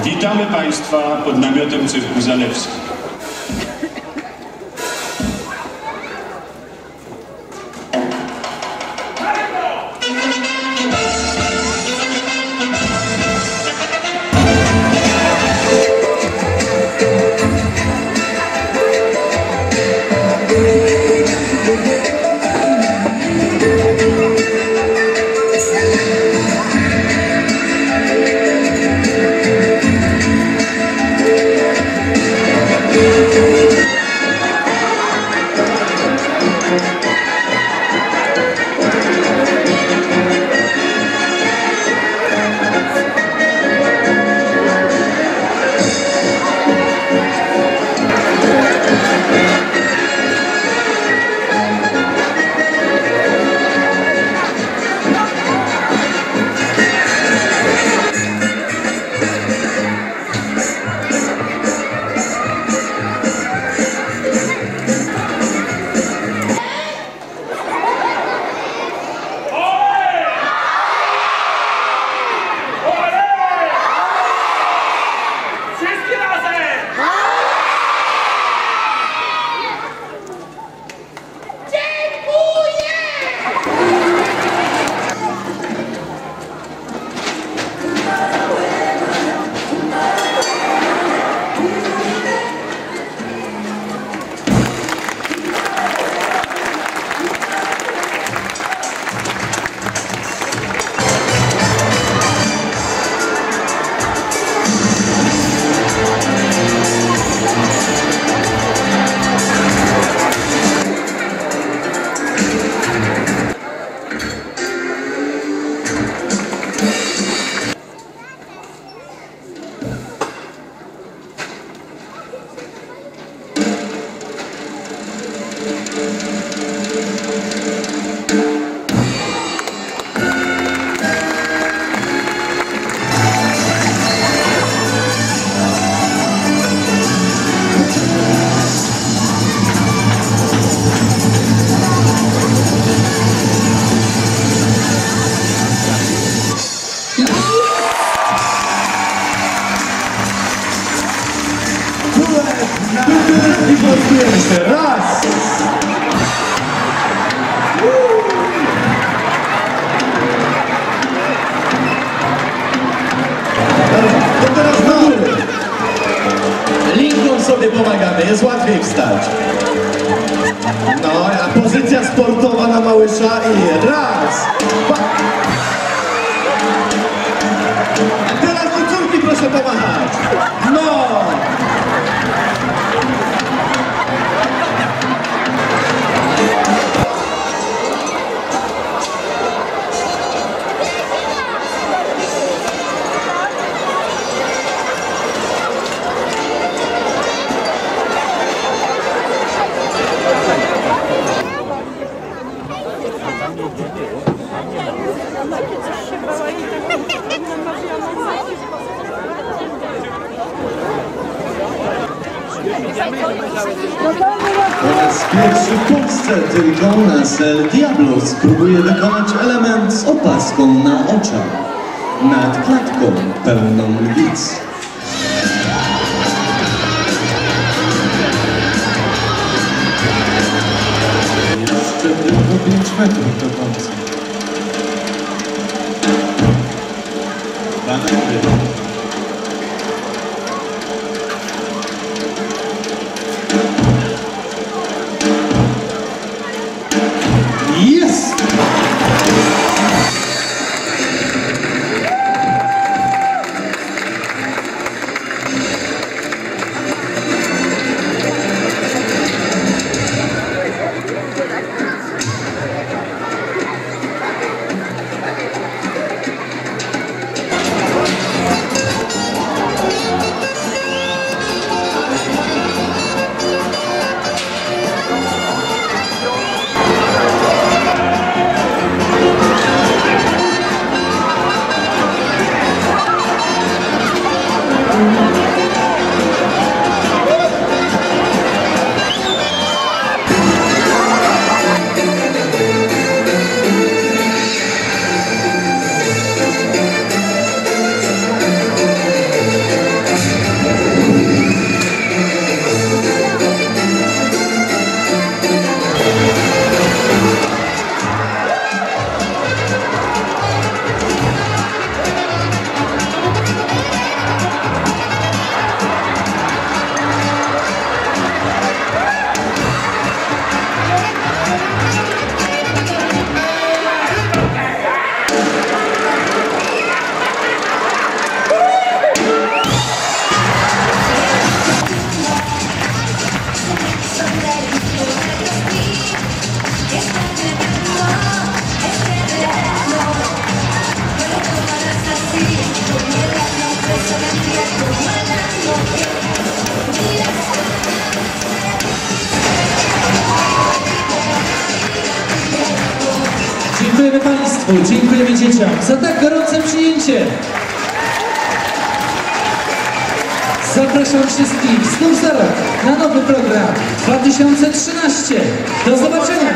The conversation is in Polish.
Witamy Państwa pod namiotem Cyrku Zalewski. I jeszcze raz! To teraz mamy! Linką sobie pomagamy, jest łatwiej wstać. No, a pozycja sportowa na Małysza i raz! Dwa. Teraz do córki proszę pomachać. No! Po raz pierwszy w Polsce tylko Nasel Diablo spróbuje wykonać element z opaską na oczach nad klatką pełną lwic. Jeszcze tylko 5 metrów do końca. Dziękujemy Państwu, dziękujemy dzieciom za tak gorące przyjęcie. Zapraszam wszystkich znów za rok na nowy program 2013. Do zobaczenia!